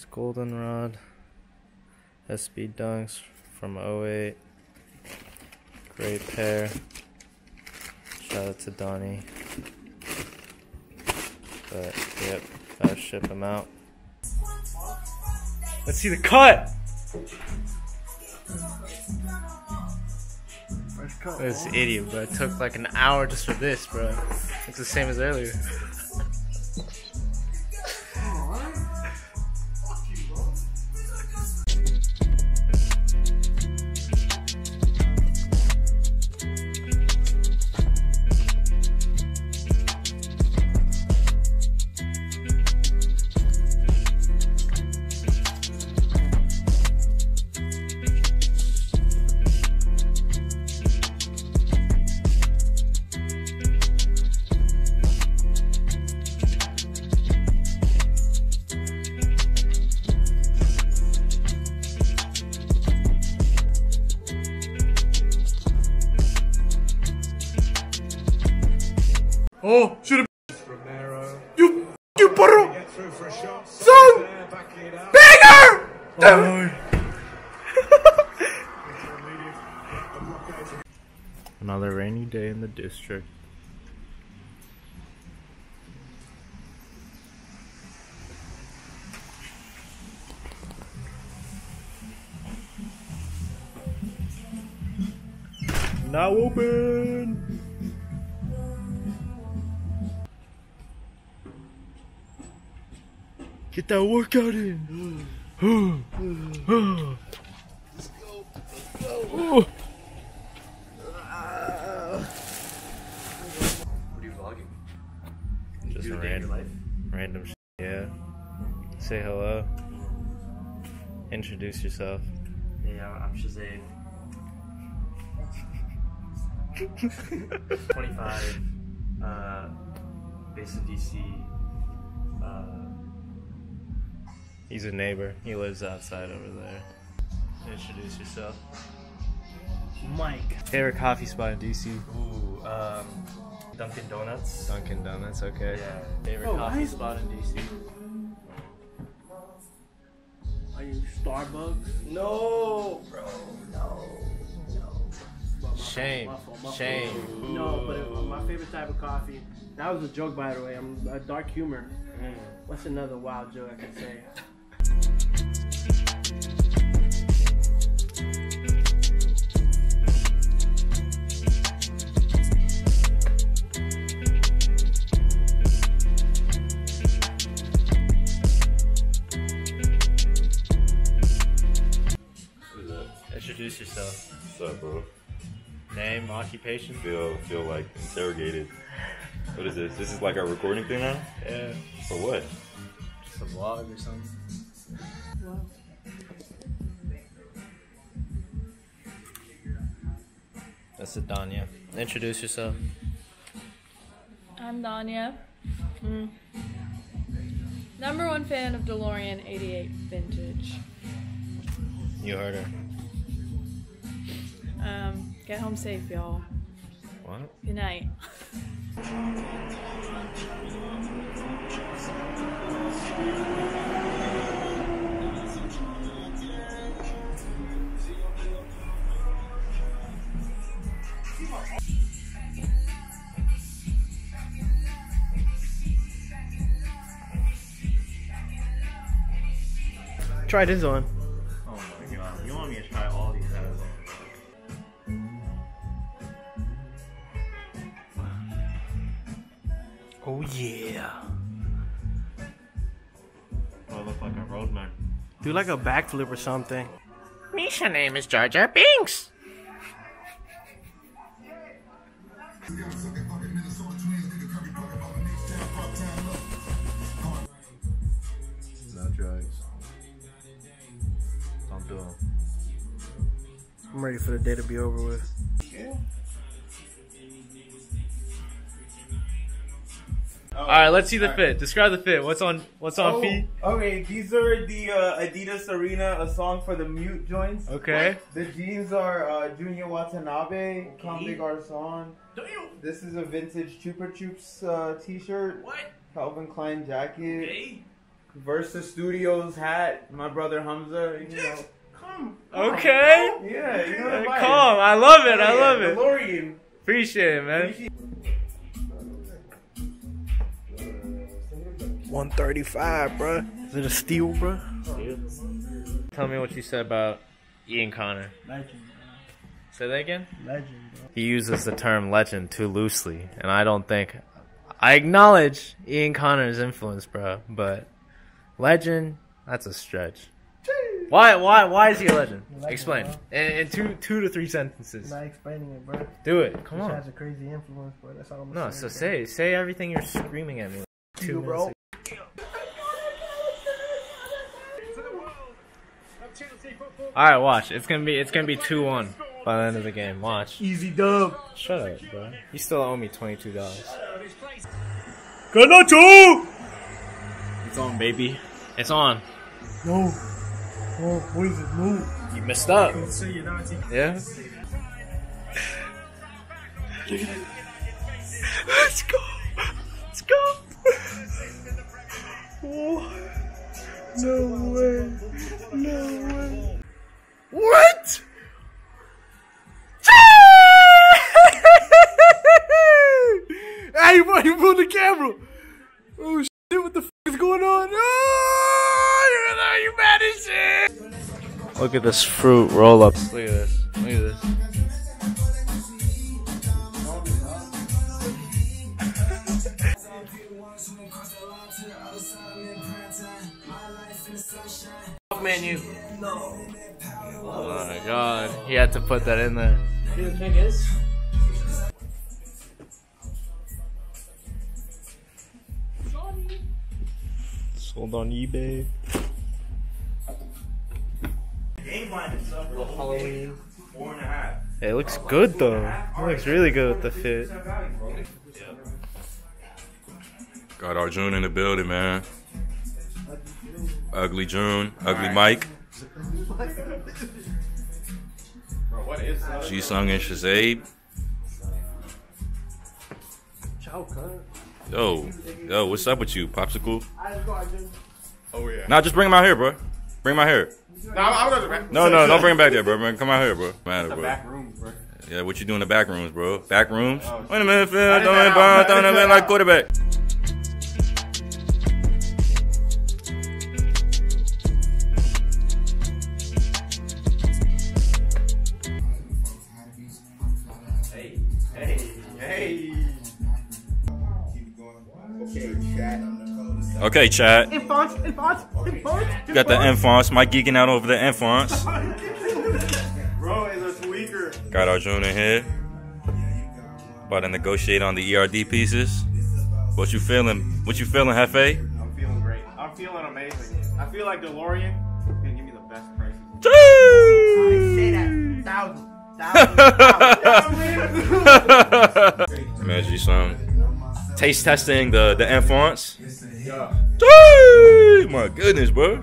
goodbye these goldenrod SB dunks from 08. Great pair. Shout out to Donnie. But yep, gotta ship them out. Let's see the cut. This idiot, bro. It took like an hour just for this, bro. It's the same as earlier. Oh. Another rainy day in the district. Now open. Get that workout in. What are you vlogging? Just Do a day in your random, random sh- yeah. Say hello. Introduce yourself. Yeah, I'm Shazam. 25, uh, based in DC. Uh, He's a neighbor. He lives outside over there. Introduce yourself. Mike. Favorite coffee spot in DC? ooh, um, Dunkin' Donuts. Dunkin' Donuts. Okay. Yeah. Favorite Oh, coffee nice. spot in DC? Are you Starbucks? No, bro, no, no. My- my Shame. my my Shame. No, but it, my favorite type of coffee. That was a joke, by the way. I'm a dark humor. Mm. What's another wild joke I can say? Introduce yourself. What's up, bro? Name, occupation. Feel feel like interrogated. What is this? This is like our recording thing now? Yeah. For what? Just a vlog or something. That's it, Danya. Introduce yourself. I'm Danya. Mm. Number one fan of DeLorean 88 Vintage. You heard her. Um, get home safe, y'all. What? Good night. Try this on. Oh yeah. Oh, I look like a roadman. Do like a backflip or something. Misha name is Jar Jar Binks. No drugs. Don't do them. I'm ready for the day to be over with. All right, let's see the fit. Describe the fit. What's on What's on Oh, feet? Okay, these are the uh, Adidas Arena, a song for the mute joints. Okay. The jeans are uh, Junya Watanabe, Comme des Garçons. This is a vintage Chupa Chups uh, t-shirt. What? Calvin Klein jacket. Versa Studios hat. My brother Hamza. You know. Come. Okay. Yeah, you know the vibe. Calm. I love it. I Yeah, love it. DeLorean. Appreciate it, man. 135, bro. Is it a steal, bro? Tell me what you said about Ian Connor. Legend, Say that again? Legend, bro. He uses the term legend too loosely, and I don't think. I acknowledge Ian Connor's influence, bro, but legend, that's a stretch. Why, why, why is he a legend? Legend, Explain. bro. In, in two, two to three sentences. I'm not explaining it, bro. Do it. Come He on. has a crazy influence, bro. That's all I'm No, saying. so bro. say, say everything you're screaming at me. Two You, bro. All right, watch. It's gonna be, it's gonna be two one by the end of the game. Watch. Easy dub. Shut up, bro. You still owe me twenty two dollars. Ganacho! It's on, baby. It's on. No. Oh, what is it? No. You messed up. Yeah. Let's go. Let's go. Oh. No way. No way. The camera. Oh, shit, what the f is going on? Oh, you mad as shit. Look at this fruit roll up. Look at this. Look at this. Menu. Oh my god. He had to put that in there. The thing is, Sold on eBay. Halloween. Four and a half. It looks good though. It looks really good with the fit. Got our June in the building, man. Ugly June, ugly Mike. G Sung and Shazabe. Ciao, cut. Yo, yo, what's up with you, Popsicle? I just go, I just. Oh yeah. Nah, just bring him out here, bro. Bring him out here. No, no, don't bring him back there, bro. Man, come out here, bro. Matter, bro. Back room, bro. Yeah, what you do in the back rooms, bro? Back rooms? Oh, Wait a minute, Phil. didn't Don't know. let Bond I throwing didn't him in know. like quarterback. Okay, chat. Enfants, Enfants, Enfants. You got the Enfants. Mike geeking out over the Enfants. Bro is a tweaker. Got our June in here. About to negotiate on the ERD pieces. What you feeling? What you feeling, Hefe? I'm feeling great. I'm feeling amazing. I feel like DeLorean is gonna give me the best prices. Say that. Thousand. Thousand. Man, G Sung. Taste testing the the Enfants. Yeah. Dang! My goodness, bro.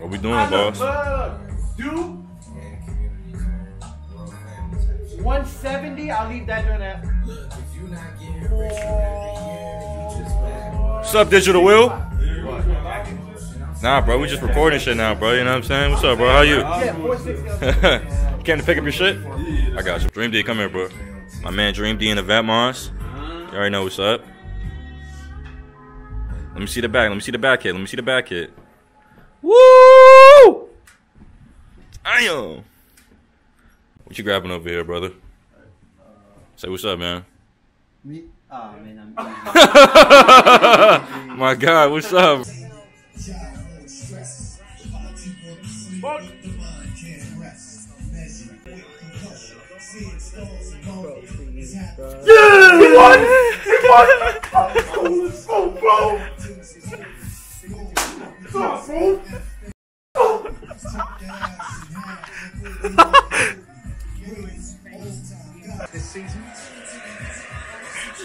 What we doing, boss? Dude. 170, I'll leave that joint at. What's up, Digital Will? Nah, bro, we just recording shit now, bro. You know what I'm saying? What's up, bro? How you? Yeah, 460. you came to pick up your shit? I got you. Dream D, come here, bro. My man Dream D in the Vetements. You already know what's up. Let me see the back. Let me see the back hit. Let me see the back hit. Woo! Damn. What you grabbing over here, brother? Say what's up, man. Me? Oh man, I'm. My God, what's up? Yeah, he won. He won. Oh, bro. Oh, bro. Oh.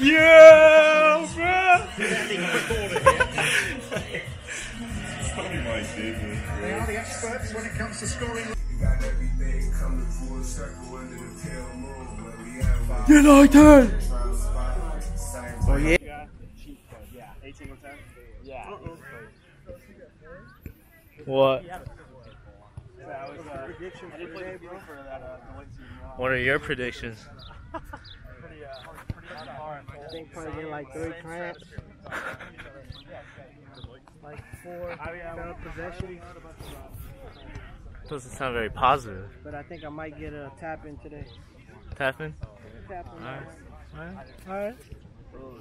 Yeah, bro. They are the experts when it comes to scoring. You like that? Oh yeah. Yeah, 18 and 10. Yeah. What? That was a prediction for today, bro. For that noise. What are your predictions? Pretty, uh, pretty hard. I think probably like three cramps. Like four failed possessions. Doesn't sound very positive. But I think I might get a tap in today. Tapping. Tap in. Alright. Alright. Alright. Oh,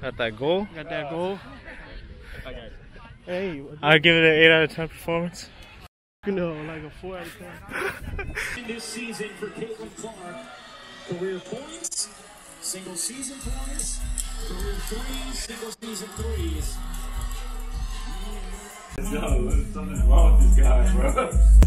Got that goal? Got that goal. Hey, I'd give it an 8 out of 10 performance. you know, like a four out of ten. this season for Caitlin Clark. Career points, single season points, career threes, single season threes. No, something's wrong with this guy, bro.